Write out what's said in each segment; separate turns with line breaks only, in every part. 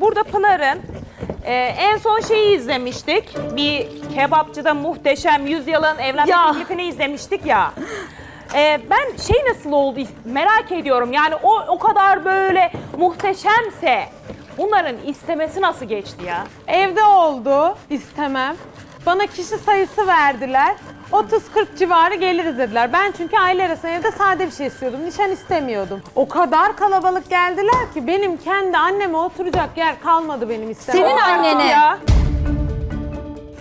Burada Pınar'ın e, en son şeyi izlemiştik. Bir kebapçıda muhteşem yüzyılın evlenme
Ya.
teklifini izlemiştik ya. E, ben şey nasıl oldu merak ediyorum. Yani o o kadar böyle muhteşemse bunların istemesi nasıl geçti ya?
Evde oldu istemem. Bana kişi sayısı verdiler. 30-40 civarı geliriz dediler. Ben çünkü aile arasında evde sade bir şey istiyordum. Nişan istemiyordum. O kadar kalabalık geldiler ki benim kendi anneme oturacak yer kalmadı benim istemem.
Senin annene.
Ya.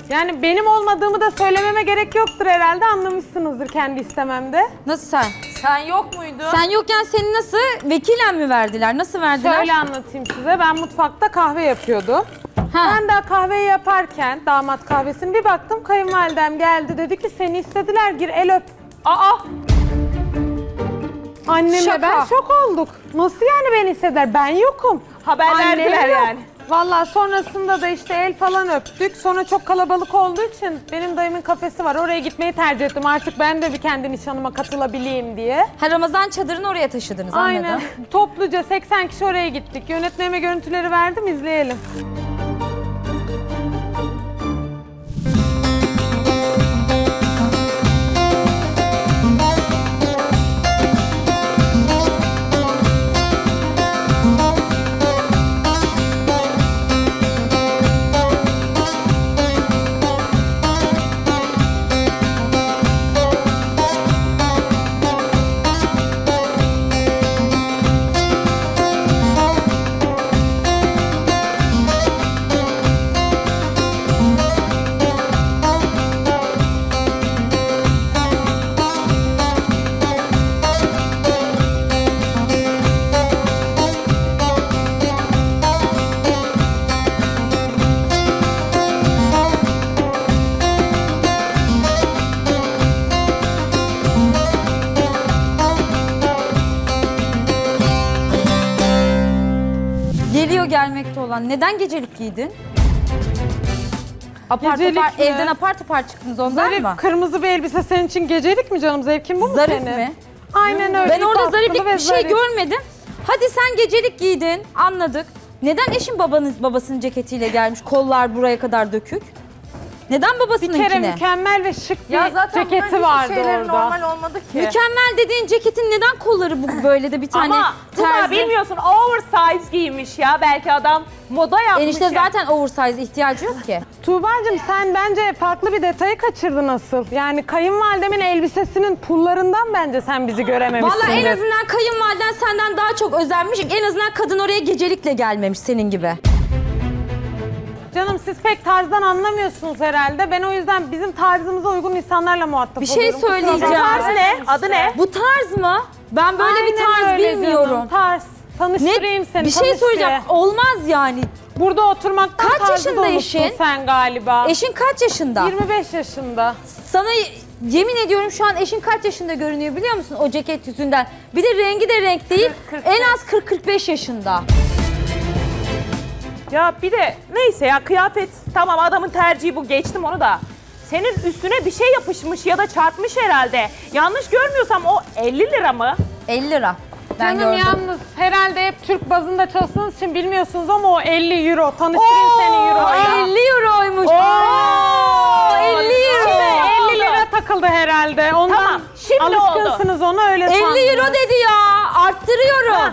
Yani benim olmadığımı da söylememe gerek yoktur herhalde. Anlamışsınızdır kendi istememde.
Nasıl sen?
Sen yok muydun?
Sen yokken seni nasıl vekilen mi verdiler? Nasıl verdiler?
Şöyle anlatayım size. Ben mutfakta kahve yapıyordum.
Ha.
Ben daha kahveyi yaparken damat kahvesini bir baktım kayınvalidem geldi dedi ki seni istediler gir el öp.
Aa
Annemle
Şaka.
ben şok olduk. Nasıl yani beni istediler? Ben yokum.
Haber
Annem
verdiler
yok.
yani.
Vallahi sonrasında da işte el falan öptük. Sonra çok kalabalık olduğu için benim dayımın kafesi var. Oraya gitmeyi tercih ettim. Artık ben de bir kendi nişanıma katılabileyim diye.
Ha, Ramazan çadırını oraya taşıdınız
Aynen.
anladım.
Topluca 80 kişi oraya gittik. Yönetmeme görüntüleri verdim izleyelim.
Olan. Neden gecelik giydin? Apar
Gecelik
topar,
mi?
evden apar topar çıktınız ondan
Zarif
mı?
kırmızı bir elbise senin için gecelik mi canım? Zevkin bu mu
Zarif
senin?
mi?
Aynen öyle.
Ben orada zariflik bir şey görmedim. Hadi sen gecelik giydin anladık. Neden eşin babanız babasının ceketiyle gelmiş? Kollar buraya kadar dökük. Neden
Bir
babasınınkine?
kere mükemmel ve şık bir
Ya zaten
ceketi
bunların
vardı
hiçbir şeyleri
orada.
normal olmadı ki.
Mükemmel dediğin ceketin neden kolları bu böyle de bir tane
Ama Tuna
terzi?
bilmiyorsun oversize giymiş ya. Belki adam moda yapmış
Enişte
ya.
zaten oversize ihtiyacı yok ki.
Tuğba'cığım sen bence farklı bir detayı kaçırdın asıl. Yani kayınvalidemin elbisesinin pullarından bence sen bizi görememişsindir.
Vallahi en azından kayınvaliden senden daha çok özenmiş. En azından kadın oraya gecelikle gelmemiş senin gibi.
Canım siz pek tarzdan anlamıyorsunuz herhalde. Ben o yüzden bizim tarzımıza uygun insanlarla muhatap
Bir şey
oluyorum. Kusura
söyleyeceğim.
Tarz ne? Adı ne?
Bu tarz mı? Ben böyle bir
Aynen
tarz
öyle
bilmiyorum.
canım, Tarz. Tanıştırayım seni.
Bir şey
tanış
söyleyeceğim. Olmaz yani.
Burada oturmaktan
Kaç
tarzı
yaşında eşin?
sen galiba.
Eşin kaç yaşında?
25 yaşında.
Sana yemin ediyorum şu an eşin kaç yaşında görünüyor biliyor musun o ceket yüzünden? Bir de rengi de renk değil.
40-45.
en az 40-45 yaşında.
Ya bir de neyse ya kıyafet tamam adamın tercihi bu geçtim onu da. Senin üstüne bir şey yapışmış ya da çarpmış herhalde. Yanlış görmüyorsam o 50 lira mı?
50 lira. Ben
Canım
gördüm.
yalnız herhalde hep Türk bazında çalıştığınız için bilmiyorsunuz ama o 50 euro. Tanıştırayım seni euroyla.
50 euroymuş.
Oo,
Oo, 50 euro.
Şimdi 50 lira takıldı herhalde. Ondan
Tamam, şimdi
alışkınsınız ona öyle
50
sandınız.
euro dedi ya. Arttırıyorum.
Ha,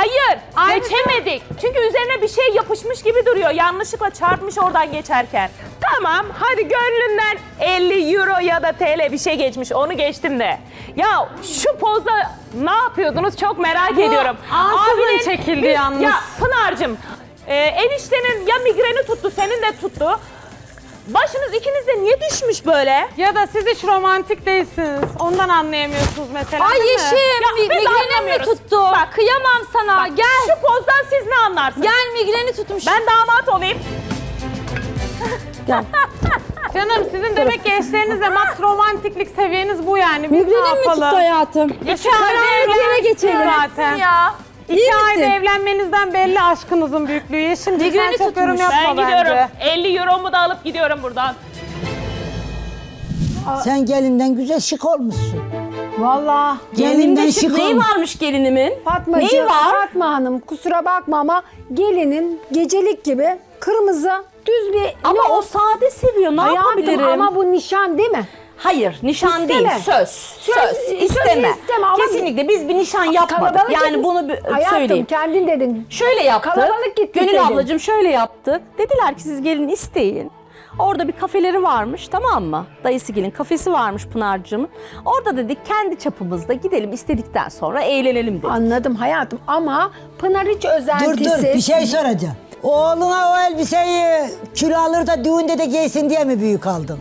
Hayır,
Ayrıca-
seçemedik. Çünkü üzerine bir şey yapışmış gibi duruyor. Yanlışlıkla çarpmış oradan geçerken. Tamam, hadi gönlünden 50 euro ya da TL bir şey geçmiş. Onu geçtim de. Ya şu pozda ne yapıyordunuz çok merak ediyorum.
ansızın çekildi yalnız.
Ya Pınar'cığım, e, eniştenin ya migreni tuttu, senin de tuttu. Başınız ikiniz de niye düşmüş böyle?
Ya da siz hiç romantik değilsiniz. Ondan anlayamıyorsunuz mesela
Ay
değil mi?
Yeşim,
Ya
mi-
biz
migrenim mi
anlamıyoruz.
tuttu?
Bak.
Kıyamam sana. Gel.
Şu pozdan siz ne anlarsınız?
Gel migreni tutmuş.
Ben damat olayım.
Gel.
Canım sizin demek ki eşlerinizle max romantiklik seviyeniz bu yani. Biz ne
Migrenim mi tuttu
yapalım?
hayatım?
İki ayda
Karanlık yere geçelim.
zaten.
Ya.
İki
İyi
ayda
misin?
evlenmenizden belli aşkınızın büyüklüğü. Yeşim sen
Migreni
çok yorum
tutmuş.
yapma
Ben gidiyorum.
bence.
50 euromu da alıp gidiyorum buradan.
Sen gelinden güzel şık olmuşsun. Valla.
Gelinimde
Gelinimde
şık
neyi varmış gelinimin?
Fatmacığım,
Neyi var?
Fatma Hanım kusura bakma ama gelinin gecelik gibi kırmızı düz bir...
Ama o sade seviyor. Ne
Hayatım
yapabilirim?
ama bu nişan değil mi?
Hayır, nişan
İsteme.
değil, söz. Söz,
söz
isteme.
isteme ama-
Kesinlikle biz bir nişan yapmadık.
Kalabalık
yani bunu bir
Hayatım
söyleyeyim.
kendin dedin.
Şöyle yaptık.
Kalabalık gittik
Gönül
dedin.
ablacığım şöyle yaptık. Dediler ki siz gelin isteyin. Orada bir kafeleri varmış tamam mı? Dayısı gelin kafesi varmış Pınar'cığımın. Orada dedik kendi çapımızda gidelim istedikten sonra eğlenelim dedik.
Anladım hayatım ama Pınar hiç
Dur
özentisiz.
dur bir şey soracağım. Oğluna o elbiseyi kilo alır da düğünde de giysin diye mi büyük aldın?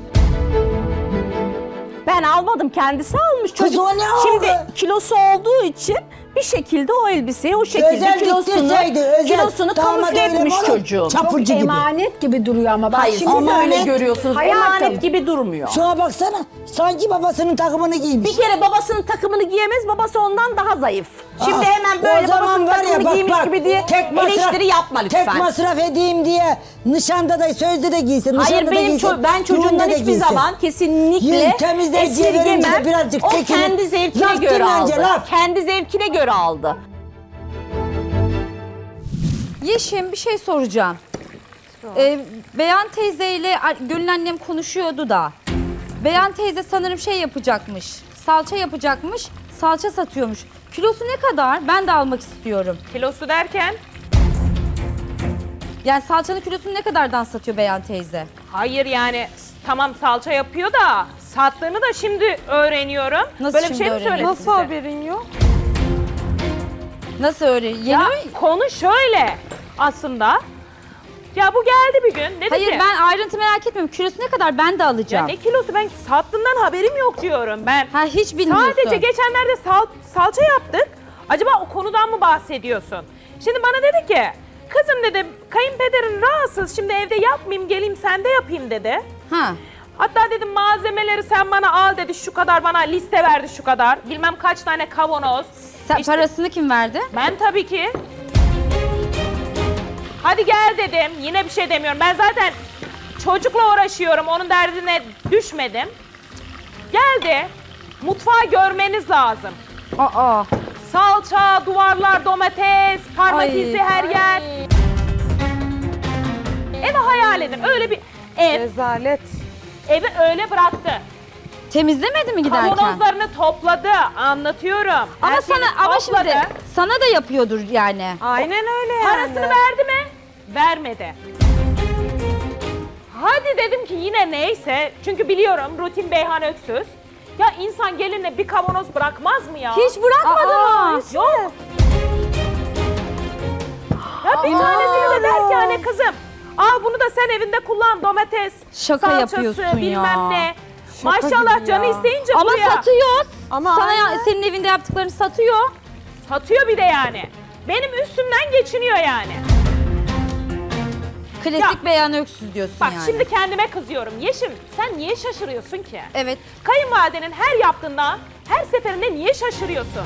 Ben almadım kendisi almış çocuk.
o ne
Şimdi
aldı?
kilosu olduğu için bir şekilde o elbiseyi o şekilde
Özel
kilosunu,
özel
kilosunu kamufle etmiş çocuğun.
Çap-
Çok
gibi.
emanet gibi duruyor ama. Bak
Hayır
şimdi
siz
Emanet-
öyle görüyorsunuz.
Hayatım.
Emanet gibi durmuyor.
Şuna baksana. Sanki babasının takımını giymiş.
Bir kere babasının takımını giyemez, babası ondan daha zayıf. Şimdi
Aa,
hemen böyle babasının
var ya,
takımını
bak,
giymiş
bak,
gibi diye
tek masraf-
eleştiri yapma lütfen.
Tek masraf edeyim diye nişanda da sözde de giysin.
Hayır
nişanda da
benim
giysin,
ço- ben çocuğumdan hiçbir
giysin.
zaman kesinlikle
Yürü,
esirgemem.
birazcık
O
çekinin.
kendi zevkine
Laf
göre aldı.
laf.
Kendi zevkine göre aldı.
Yeşim bir şey soracağım. Ee, Beyan teyzeyle Gönül annem konuşuyordu da. Beyan teyze sanırım şey yapacakmış. Salça yapacakmış. Salça satıyormuş. Kilosu ne kadar? Ben de almak istiyorum.
Kilosu derken
Yani salçanın kilosunu ne kadardan satıyor Beyan teyze?
hayır yani tamam salça yapıyor da sattığını da şimdi öğreniyorum.
Nasıl
Böyle bir
şimdi
şey mi
öğreniyorsun?
söyledin
Nasıl
size?
haberin yok?
Nasıl öyle? Yeni
Ya
mi?
konu şöyle aslında. Ya bu geldi bir gün. Dedi
Hayır
ki,
ben ayrıntı merak etmiyorum. Kilosu ne kadar ben de
Ya
alacağım.
ne kilosu ben sattığından haberim yok diyorum ben.
Ha hiç bilmiyorsun.
Sadece geçenlerde sal- salça yaptık. Acaba o konudan mı bahsediyorsun? Şimdi bana dedi ki, kızım dedi kayınpederin rahatsız şimdi evde yapmayayım geleyim sende yapayım dedi.
Ha.
Hatta dedim malzemeleri sen bana al dedi şu kadar bana liste verdi şu kadar. Bilmem kaç tane kavanoz.
Sen
İşte
parasını kim verdi?
Ben tabii ki. Hadi gel dedim. Yine bir şey demiyorum. Ben zaten çocukla uğraşıyorum. Onun derdine düşmedim. Geldi. Mutfağı görmeniz lazım.
Aa.
Salça, duvarlar, domates, parmak
Ay.
izi her yer. Evi hayal edin. Öyle bir ev.
Rezalet.
Evi öyle bıraktı.
Temizlemedi mi giderken?
Kavanozlarını topladı. Anlatıyorum.
Ama
Her
sana ama
topladı.
şimdi sana da yapıyordur yani.
Aynen öyle yani.
Parasını verdi mi? Vermedi. Hadi dedim ki yine neyse. Çünkü biliyorum rutin Beyhan Öksüz. Ya insan geline bir kavanoz bırakmaz mı ya?
Hiç bırakmadı
Aa,
mı?
Yok. Ya bir tanesini de der ki hani kızım al bunu da sen evinde kullan domates,
Şaka
salçası,
yapıyorsun
bilmem
ya.
ne.
Şaka
Maşallah
gibi
canı
ya.
isteyince
Ama
buraya
satıyor.
Ama
Sana ya, senin evinde yaptıklarını satıyor.
satıyor bir de yani. Benim üstümden geçiniyor yani.
Klasik
Ya.
beyan öksüz diyorsun
Bak
yani.
şimdi kendime kızıyorum. Yeşim sen niye şaşırıyorsun ki?
Evet.
Kayınvalidenin her yaptığında her seferinde niye şaşırıyorsun?